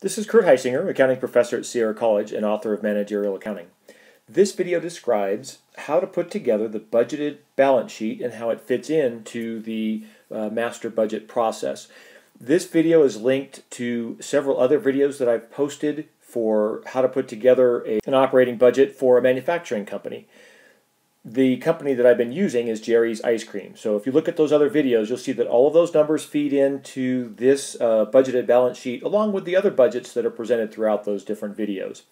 This is Kurt Heisinger, accounting professor at Sierra College and author of Managerial Accounting. This video describes how to put together the budgeted balance sheet and how it fits into the uh, master budget process. This video is linked to several other videos that I've posted for how to put together a, an operating budget for a manufacturing company the company that I've been using is Jerry's Ice Cream. So if you look at those other videos, you'll see that all of those numbers feed into this uh, budgeted balance sheet along with the other budgets that are presented throughout those different videos.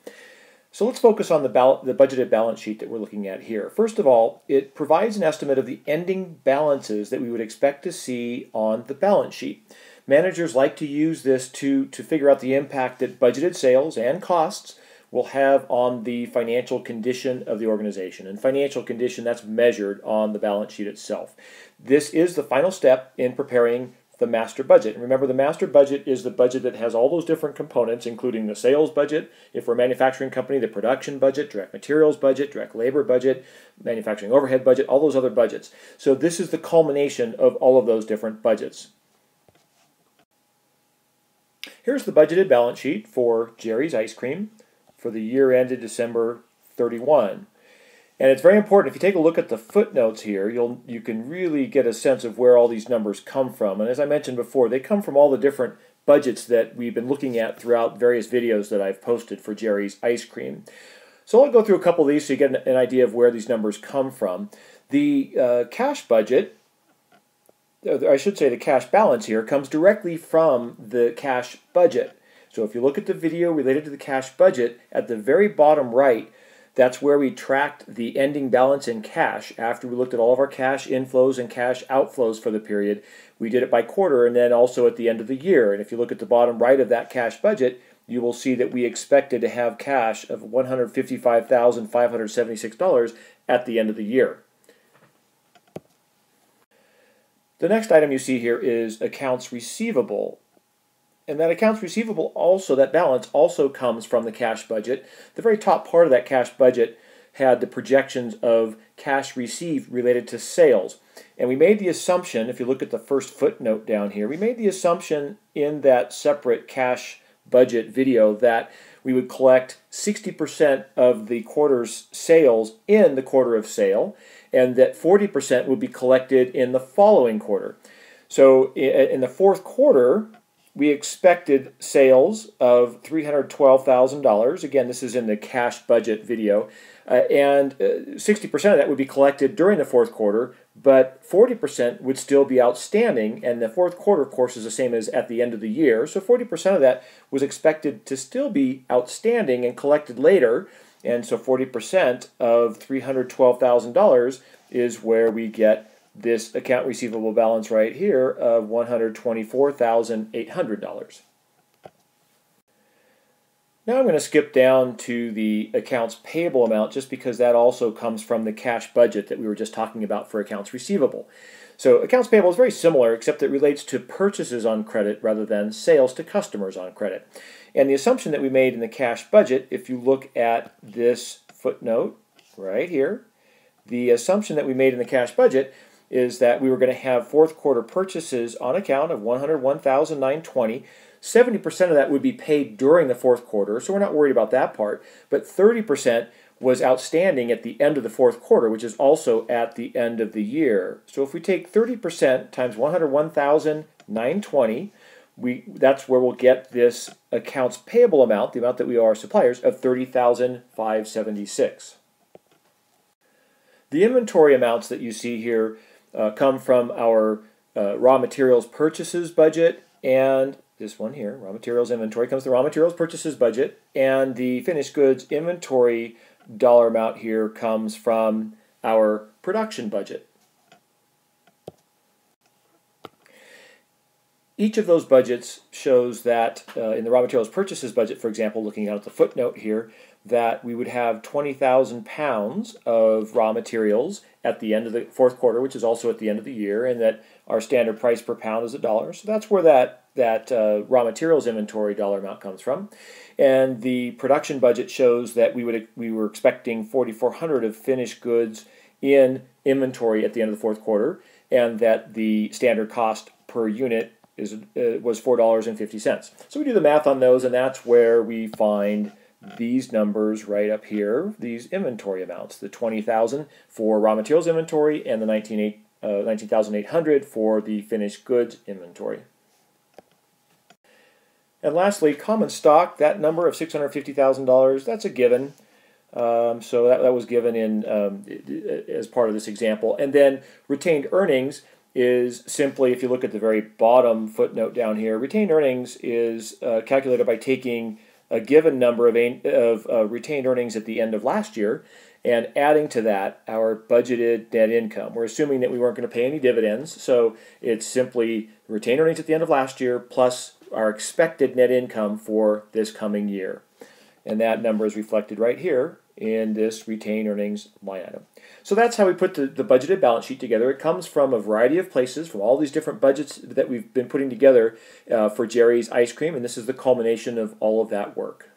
So let's focus on the, the budgeted balance sheet that we're looking at here. First of all, it provides an estimate of the ending balances that we would expect to see on the balance sheet. Managers like to use this to, to figure out the impact that budgeted sales and costs will have on the financial condition of the organization. And financial condition, that's measured on the balance sheet itself. This is the final step in preparing the master budget. And remember, the master budget is the budget that has all those different components, including the sales budget, if we're a manufacturing company, the production budget, direct materials budget, direct labor budget, manufacturing overhead budget, all those other budgets. So this is the culmination of all of those different budgets. Here's the budgeted balance sheet for Jerry's Ice Cream for the year ended December 31. And it's very important. If you take a look at the footnotes here, you'll you can really get a sense of where all these numbers come from. And as I mentioned before, they come from all the different budgets that we've been looking at throughout various videos that I've posted for Jerry's Ice Cream. So I'll go through a couple of these so you get an, an idea of where these numbers come from. The uh, cash budget, I should say the cash balance here, comes directly from the cash budget. So if you look at the video related to the cash budget, at the very bottom right, that's where we tracked the ending balance in cash after we looked at all of our cash inflows and cash outflows for the period. We did it by quarter and then also at the end of the year. And if you look at the bottom right of that cash budget, you will see that we expected to have cash of $155,576 at the end of the year. The next item you see here is accounts receivable. And that accounts receivable also, that balance also comes from the cash budget. The very top part of that cash budget had the projections of cash received related to sales. And we made the assumption, if you look at the first footnote down here, we made the assumption in that separate cash budget video that we would collect 60% of the quarter's sales in the quarter of sale, and that 40% would be collected in the following quarter. So in the fourth quarter, we expected sales of $312,000. Again, this is in the cash budget video. Uh, and uh, 60% of that would be collected during the fourth quarter, but 40% would still be outstanding. And the fourth quarter, of course, is the same as at the end of the year. So 40% of that was expected to still be outstanding and collected later. And so 40% of $312,000 is where we get this account receivable balance right here of $124,800. Now I'm going to skip down to the accounts payable amount just because that also comes from the cash budget that we were just talking about for accounts receivable. So accounts payable is very similar except it relates to purchases on credit rather than sales to customers on credit. And the assumption that we made in the cash budget, if you look at this footnote right here, the assumption that we made in the cash budget is that we were going to have fourth quarter purchases on account of 101,920. 70% of that would be paid during the fourth quarter, so we're not worried about that part. But 30% was outstanding at the end of the fourth quarter, which is also at the end of the year. So if we take 30% times 101,920, we that's where we'll get this accounts payable amount, the amount that we owe our suppliers, of 30,576. The inventory amounts that you see here uh, come from our uh, raw materials purchases budget and this one here, raw materials inventory, comes the raw materials purchases budget, and the finished goods inventory dollar amount here comes from our production budget. Each of those budgets shows that uh, in the raw materials purchases budget, for example, looking out at the footnote here, that we would have 20,000 pounds of raw materials at the end of the fourth quarter, which is also at the end of the year, and that our standard price per pound is a dollar. So that's where that that uh, raw materials inventory dollar amount comes from. And the production budget shows that we would we were expecting 4,400 of finished goods in inventory at the end of the fourth quarter, and that the standard cost per unit is uh, was four dollars and fifty cents. So we do the math on those, and that's where we find these numbers right up here. These inventory amounts: the twenty thousand for raw materials inventory, and the nineteen eight uh, nineteen thousand eight hundred for the finished goods inventory. And lastly, common stock. That number of six hundred fifty thousand dollars. That's a given. Um, so that, that was given in um, as part of this example. And then retained earnings is simply, if you look at the very bottom footnote down here, retained earnings is uh, calculated by taking a given number of, of uh, retained earnings at the end of last year and adding to that our budgeted net income. We're assuming that we weren't going to pay any dividends, so it's simply retained earnings at the end of last year plus our expected net income for this coming year. And that number is reflected right here in this retained earnings line item. So that's how we put the, the budgeted balance sheet together. It comes from a variety of places, from all these different budgets that we've been putting together uh, for Jerry's Ice Cream, and this is the culmination of all of that work.